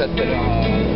etcétera.